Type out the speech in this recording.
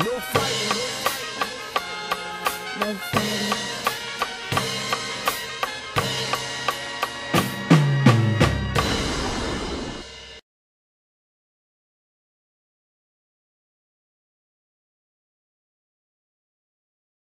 No fighting. No fighting.